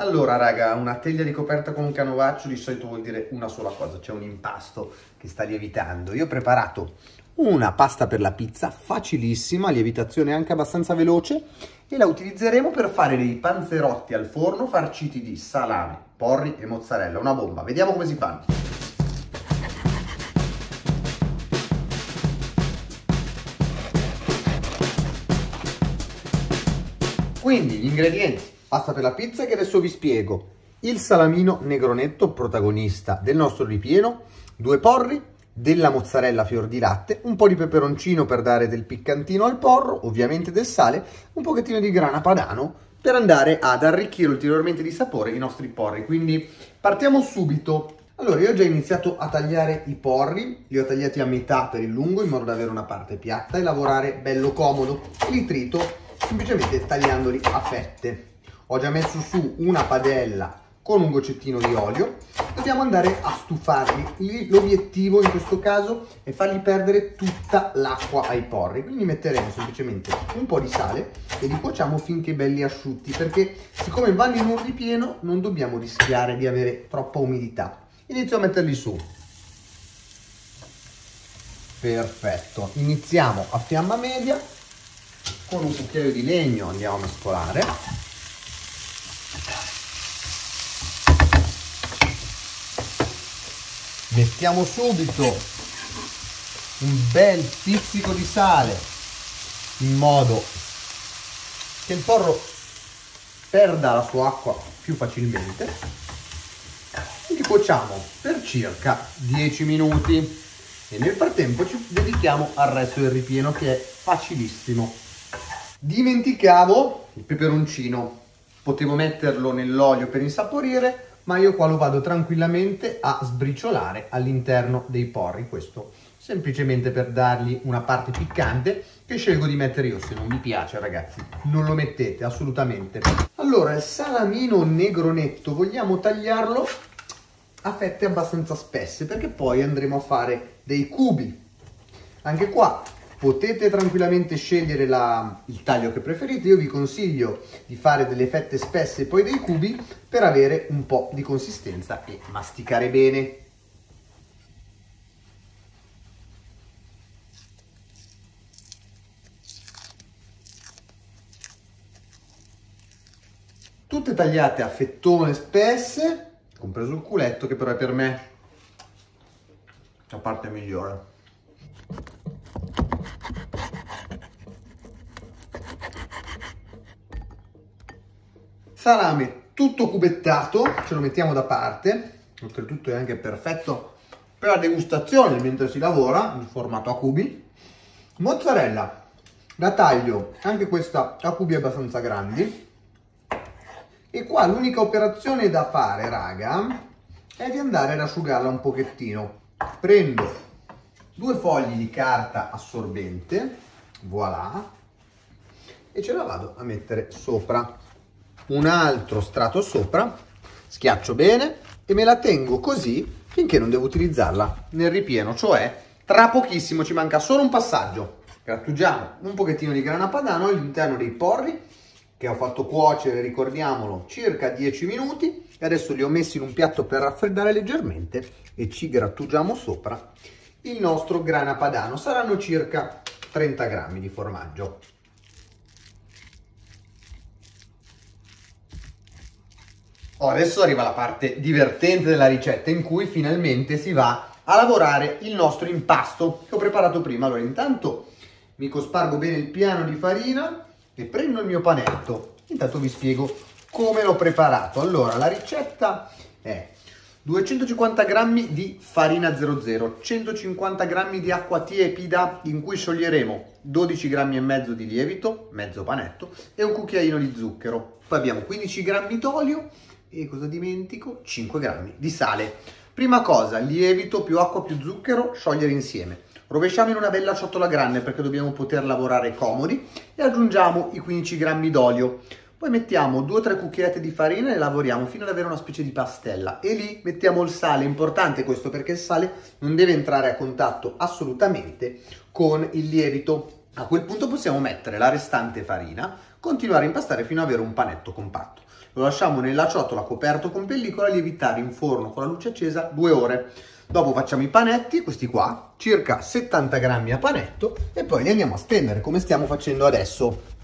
Allora raga, una teglia ricoperta con un canovaccio di solito vuol dire una sola cosa, c'è un impasto che sta lievitando. Io ho preparato una pasta per la pizza, facilissima, lievitazione anche abbastanza veloce e la utilizzeremo per fare dei panzerotti al forno farciti di salame, porri e mozzarella, una bomba. Vediamo come si fanno. Quindi gli ingredienti Pasta per la pizza che adesso vi spiego. Il salamino negronetto, protagonista del nostro ripieno, due porri, della mozzarella fior di latte, un po' di peperoncino per dare del piccantino al porro, ovviamente del sale, un pochettino di grana padano per andare ad arricchire ulteriormente di sapore i nostri porri. Quindi partiamo subito. Allora, io ho già iniziato a tagliare i porri, li ho tagliati a metà per il lungo in modo da avere una parte piatta e lavorare bello comodo. Li trito semplicemente tagliandoli a fette ho già messo su una padella con un goccettino di olio. Dobbiamo andare a stufarli. L'obiettivo in questo caso è fargli perdere tutta l'acqua ai porri. Quindi metteremo semplicemente un po' di sale e li cuociamo finché belli asciutti perché siccome vanno in un ripieno non dobbiamo rischiare di avere troppa umidità. Inizio a metterli su. Perfetto. Iniziamo a fiamma media con un cucchiaio di legno andiamo a mescolare mettiamo subito un bel pizzico di sale in modo che il porro perda la sua acqua più facilmente. E li cuociamo per circa 10 minuti e nel frattempo ci dedichiamo al resto del ripieno che è facilissimo. Dimenticavo il peperoncino. Potevo metterlo nell'olio per insaporire ma io qua lo vado tranquillamente a sbriciolare all'interno dei porri, questo semplicemente per dargli una parte piccante che scelgo di mettere io, se non vi piace ragazzi non lo mettete assolutamente. Allora il salamino negronetto vogliamo tagliarlo a fette abbastanza spesse perché poi andremo a fare dei cubi. Anche qua potete tranquillamente scegliere la, il taglio che preferite, io vi consiglio di fare delle fette spesse e poi dei cubi per avere un po' di consistenza e masticare bene. Tutte tagliate a fettone spesse, compreso il culetto che però è per me la parte migliore. Salame tutto cubettato, ce lo mettiamo da parte, oltretutto è anche perfetto per la degustazione mentre si lavora, in formato a cubi, mozzarella da taglio, anche questa a cubi abbastanza grandi, e qua l'unica operazione da fare, raga, è di andare ad asciugarla un pochettino. Prendo due fogli di carta assorbente, voilà, e ce la vado a mettere sopra un altro strato sopra, schiaccio bene e me la tengo così finché non devo utilizzarla nel ripieno, cioè tra pochissimo ci manca solo un passaggio. Grattugiamo un pochettino di grana padano all'interno dei porri che ho fatto cuocere, ricordiamolo, circa 10 minuti e adesso li ho messi in un piatto per raffreddare leggermente e ci grattugiamo sopra il nostro grana padano. Saranno circa 30 grammi di formaggio. Oh, adesso arriva la parte divertente della ricetta in cui finalmente si va a lavorare il nostro impasto che ho preparato prima. Allora intanto mi cospargo bene il piano di farina e prendo il mio panetto. Intanto vi spiego come l'ho preparato. Allora la ricetta è 250 g di farina 00, 150 g di acqua tiepida in cui scioglieremo 12 grammi e mezzo di lievito, mezzo panetto e un cucchiaino di zucchero. Poi abbiamo 15 g d'olio e cosa dimentico? 5 grammi di sale. Prima cosa, lievito più acqua più zucchero, sciogliere insieme. Rovesciamo in una bella ciotola grande perché dobbiamo poter lavorare comodi e aggiungiamo i 15 grammi d'olio. Poi mettiamo 2-3 cucchiaiate di farina e lavoriamo fino ad avere una specie di pastella. E lì mettiamo il sale, importante questo perché il sale non deve entrare a contatto assolutamente con il lievito. A quel punto possiamo mettere la restante farina, continuare a impastare fino ad avere un panetto compatto. Lo lasciamo nella ciotola coperto con pellicola lievitare in forno con la luce accesa due ore. Dopo facciamo i panetti, questi qua, circa 70 grammi a panetto e poi li andiamo a stendere come stiamo facendo adesso.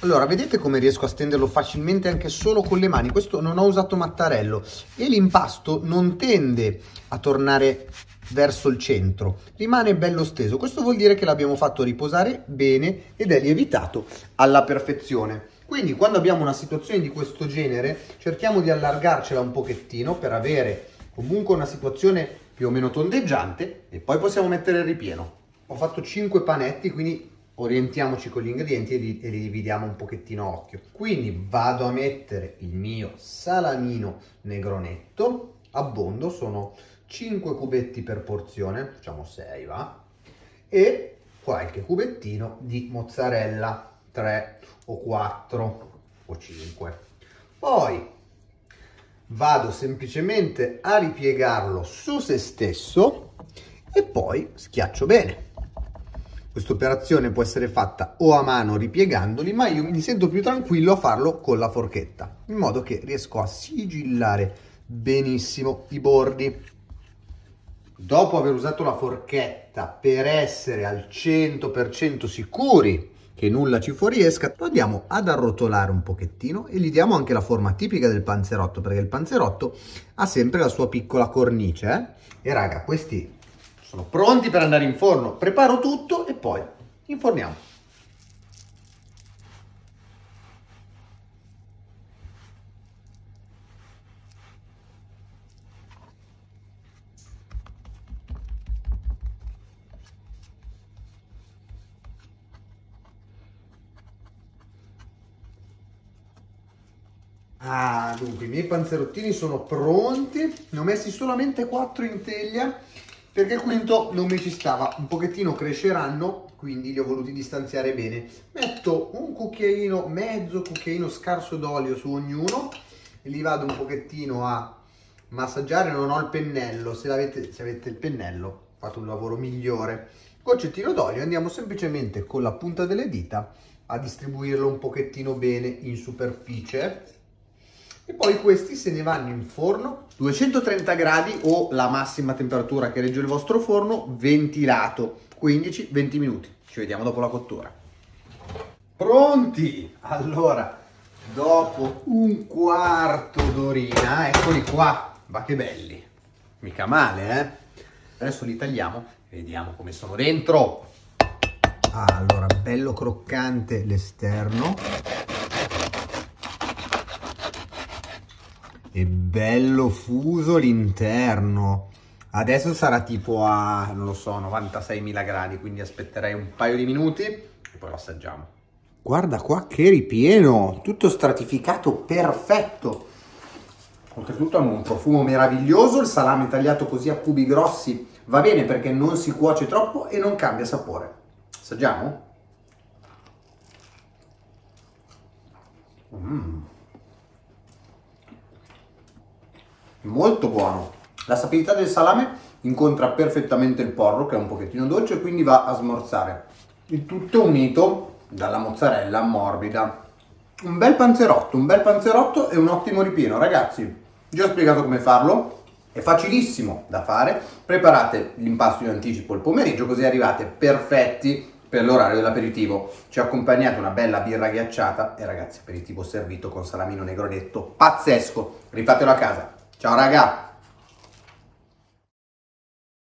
Allora, vedete come riesco a stenderlo facilmente anche solo con le mani? Questo non ho usato mattarello e l'impasto non tende a tornare verso il centro, rimane bello steso. Questo vuol dire che l'abbiamo fatto riposare bene ed è lievitato alla perfezione. Quindi quando abbiamo una situazione di questo genere cerchiamo di allargarcela un pochettino per avere comunque una situazione più o meno tondeggiante e poi possiamo mettere il ripieno. Ho fatto 5 panetti, quindi orientiamoci con gli ingredienti e li, dividiamo un pochettino a occhio. Quindi vado a mettere il mio salamino negronetto, abbondo, sono 5 cubetti per porzione, facciamo 6 va, e qualche cubettino di mozzarella, 3 o 4 o 5. Poi vado semplicemente a ripiegarlo su se stesso e poi schiaccio bene. Questa operazione può essere fatta o a mano ripiegandoli, ma io mi sento più tranquillo a farlo con la forchetta, in modo che riesco a sigillare benissimo i bordi. Dopo aver usato la forchetta per essere al 100% sicuri che nulla ci fuoriesca, lo andiamo ad arrotolare un pochettino e gli diamo anche la forma tipica del panzerotto, perché il panzerotto ha sempre la sua piccola cornice. Eh? E raga, questi sono pronti per andare in forno. Preparo tutto e poi inforniamo. Ah, dunque, i miei panzerottini sono pronti. Ne ho messi solamente 4 in teglia perché il quinto non mi ci stava, un pochettino cresceranno, quindi li ho voluti distanziare bene. Metto un cucchiaino, mezzo cucchiaino scarso d'olio su ognuno e li vado un pochettino a massaggiare, non ho il pennello, se avete, se avete il pennello fate un lavoro migliore. Goccettino d'olio, andiamo semplicemente con la punta delle dita a distribuirlo un pochettino bene in superficie e poi questi se ne vanno in forno 230 gradi o la massima temperatura che regge il vostro forno ventilato 15-20 minuti. Ci vediamo dopo la cottura. Pronti? Allora dopo un quarto d'orina eccoli qua. Ma che belli. Mica male eh? Adesso li tagliamo e vediamo come sono dentro. Allora bello croccante l'esterno e bello fuso l'interno. Adesso sarà tipo a non lo so 96.000 gradi quindi aspetterei un paio di minuti e poi lo assaggiamo. Guarda qua che ripieno! Tutto stratificato perfetto! Oltretutto hanno un profumo meraviglioso il salame tagliato così a cubi grossi va bene perché non si cuoce troppo e non cambia sapore. Assaggiamo? Mmm molto buono. La sapidità del salame incontra perfettamente il porro che è un pochettino dolce e quindi va a smorzare. Il tutto unito dalla mozzarella morbida. Un bel panzerotto, un bel panzerotto e un ottimo ripieno. Ragazzi, vi ho spiegato come farlo. È facilissimo da fare. Preparate l'impasto in anticipo il pomeriggio così arrivate perfetti per l'orario dell'aperitivo. Ci accompagnate una bella birra ghiacciata e ragazzi aperitivo servito con salamino negronetto pazzesco. Rifatelo a casa. Ciao raga!